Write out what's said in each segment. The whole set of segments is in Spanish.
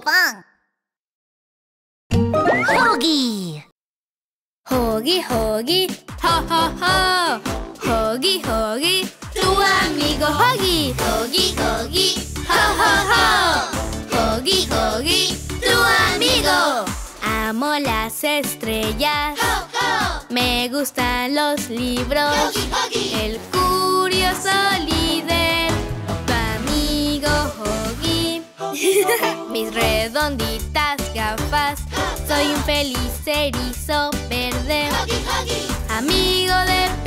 pan. Hoagie. Hoagie, Hoagie. Ho, ho, Tu amigo Hoagie. Hoagie, Hoagie. Ho, ho, ho. Hoagie, Hoagie. Tu amigo. Amo las estrellas. Ho, ho. Me gustan los libros. Hoagie, Hoagie. El curioso libro. Mis redonditas gafas, soy un feliz erizo verde, amigo de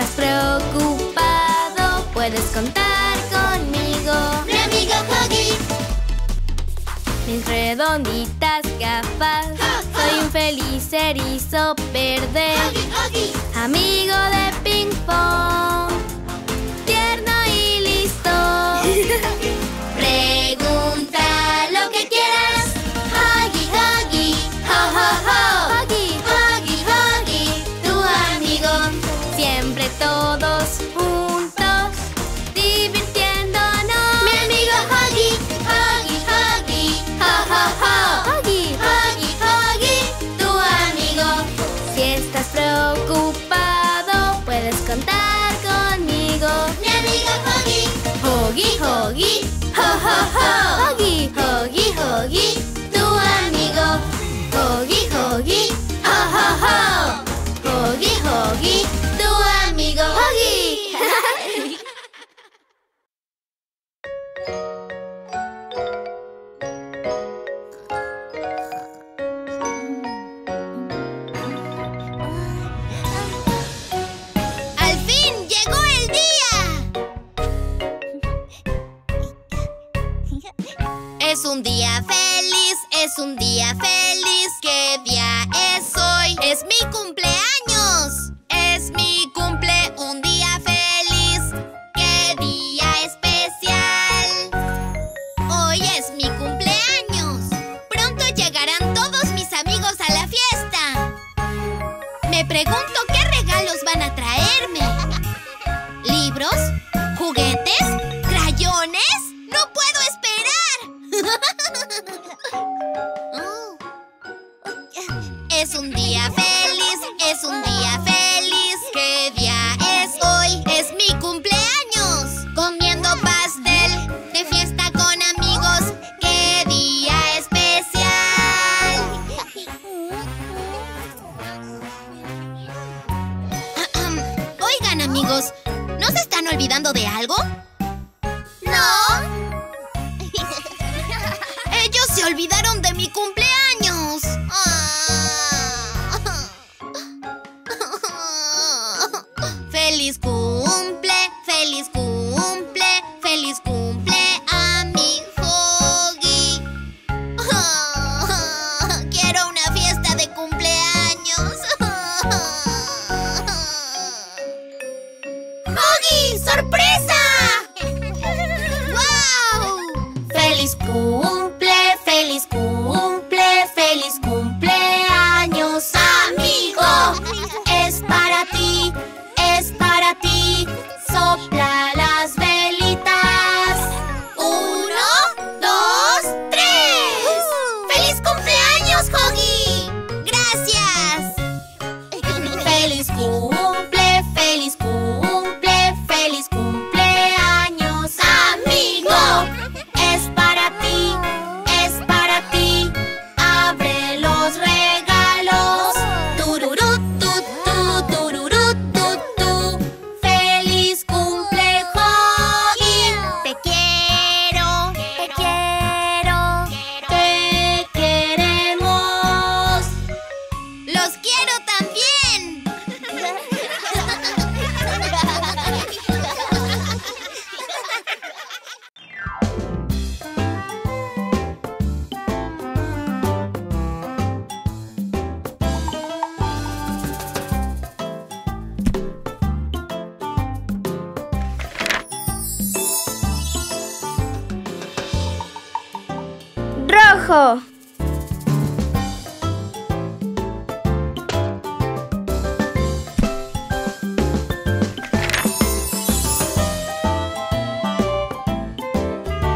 estás preocupado, puedes contar conmigo. Mi amigo Huggy. Mis redonditas gafas, soy un feliz erizo verde. Huggy, Huggy. Amigo de ping pong.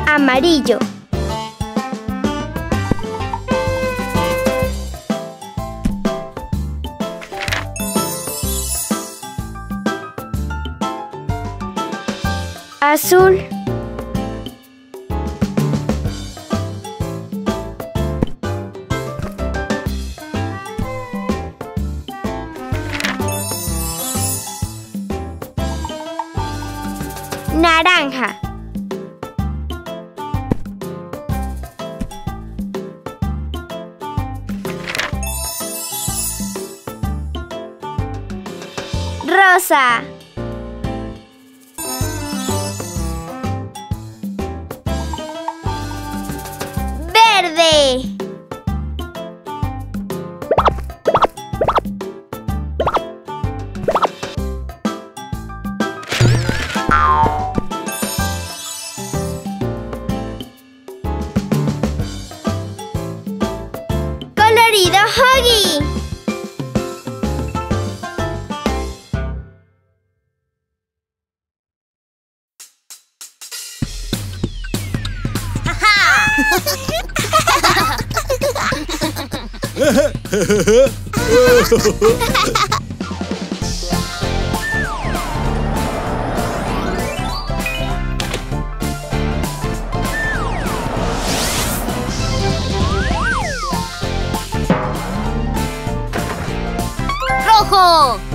Amarillo. Azul. าด่างค่ะ Rosa ¡Rojo!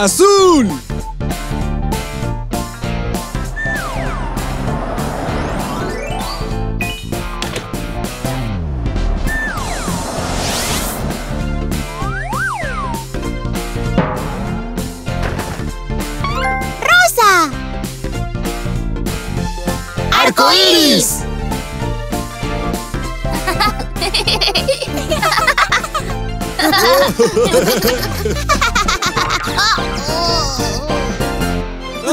azul. ¡Rosa! ¡Arcoíris!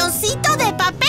avioncito de papel.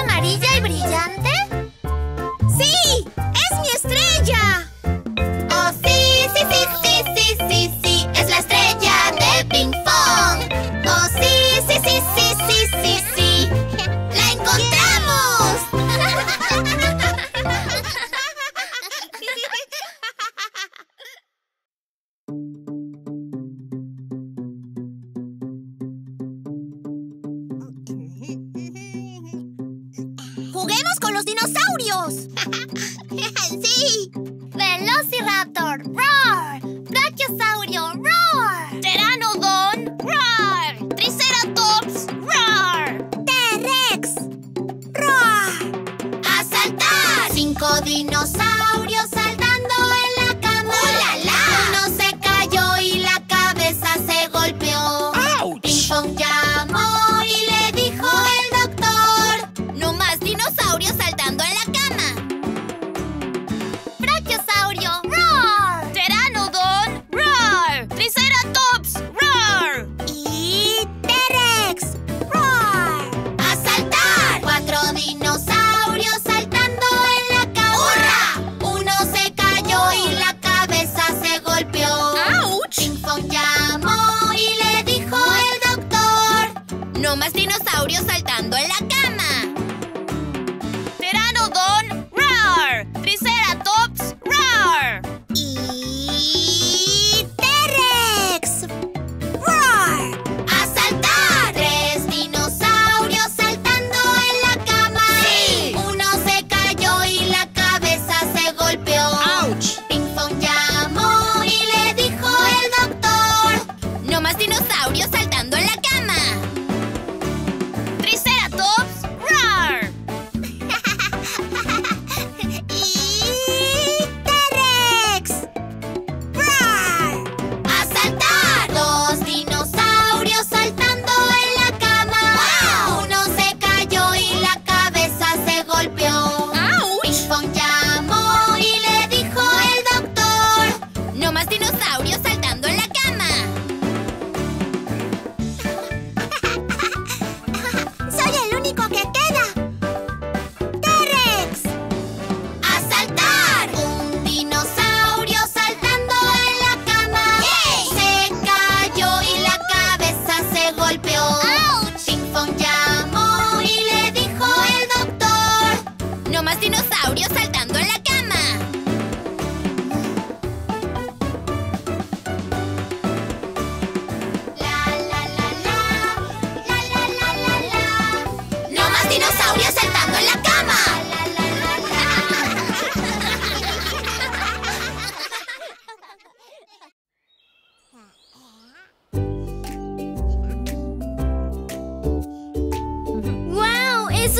amarilla y brillante?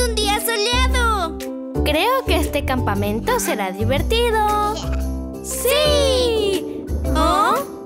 un día soleado. Creo que este campamento será divertido. ¡Sí! ¿Oh?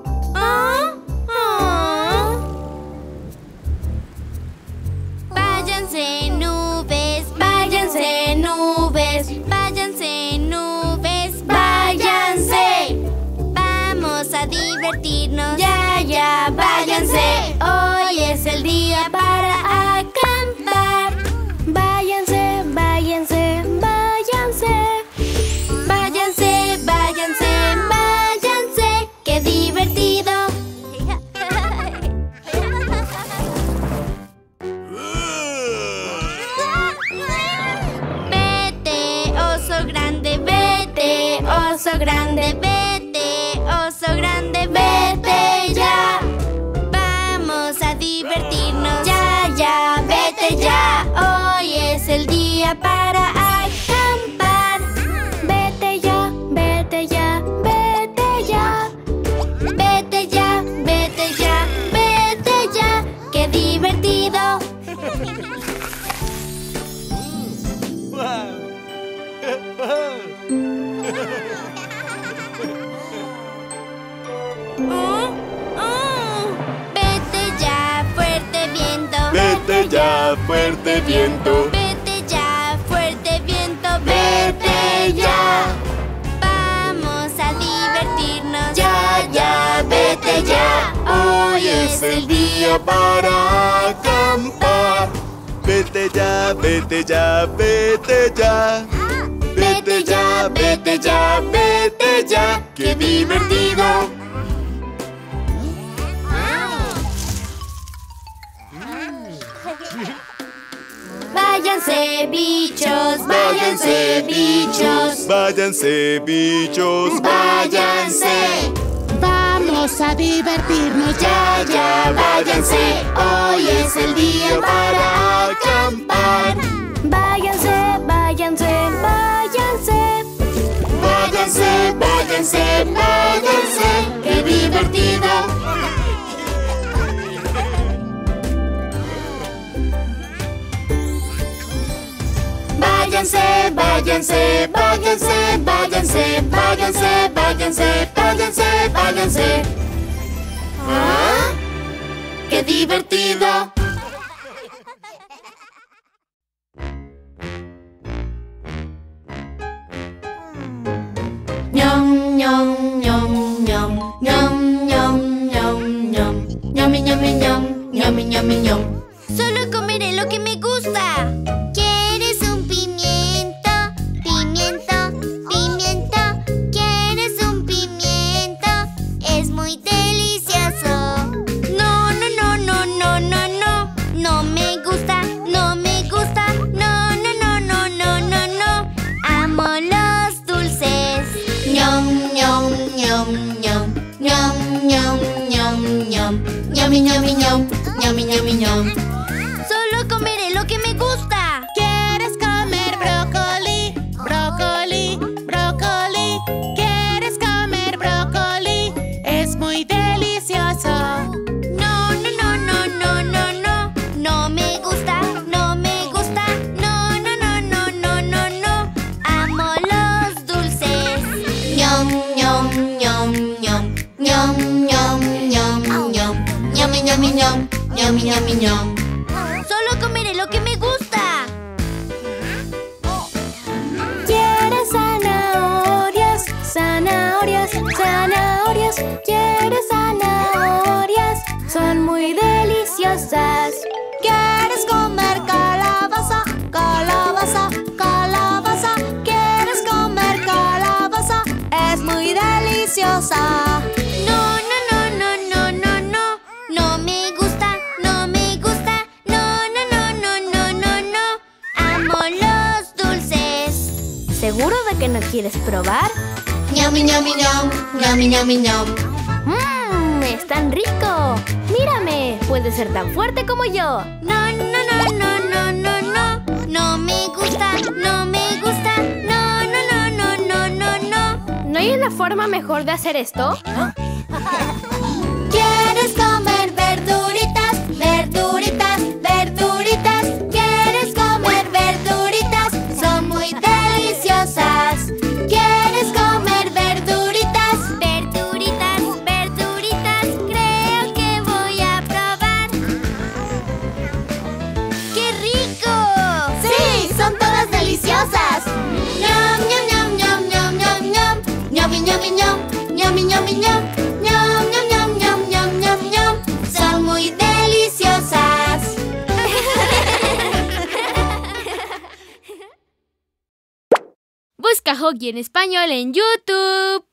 Vete ya, fuerte viento, vete ya. Vamos a divertirnos. Ya, ya, vete ya. Hoy es el día para acampar. Vete ya, vete ya, vete ya. Ah. Vete ya, vete ya, vete ya. Qué divertido. Váyanse bichos, váyanse bichos, Váyanse, bichos. váyanse. Vamos a divertirnos Ya, ya, váyanse. Hoy es el día para acampar. Váyanse, váyanse, váyanse. Váyanse, váyanse, váyanse. ¡Qué divertido! Váyanse, váyanse, váyanse, váyanse, váyanse, váyanse, váyanse, váyanse. ¿Ah? ¡Qué divertido! ñom ñom ñom ñom ñom ñom ñom ñom ñom ñomi ñom Solo ñom ñomi ñomi ñom Solo comeré lo que me gusta. ¿Quieres zanahorias? Zanahorias, zanahorias. ¿Quieres zanahorias? Son muy deliciosas. ¿Quieres comer calabaza? Calabaza, calabaza. ¿Quieres comer calabaza? Es muy deliciosa. No quieres probar? ñomi ñomi ñom ñomi ñomi ñom ¡Mmm! ¡Es tan rico! ¡Mírame! Puede ser tan fuerte como yo. No, no, no, no, no, no, no. No me gusta, no me gusta. No, no, no, no, no, no, no. ¿No hay una forma mejor de hacer esto? español en YouTube.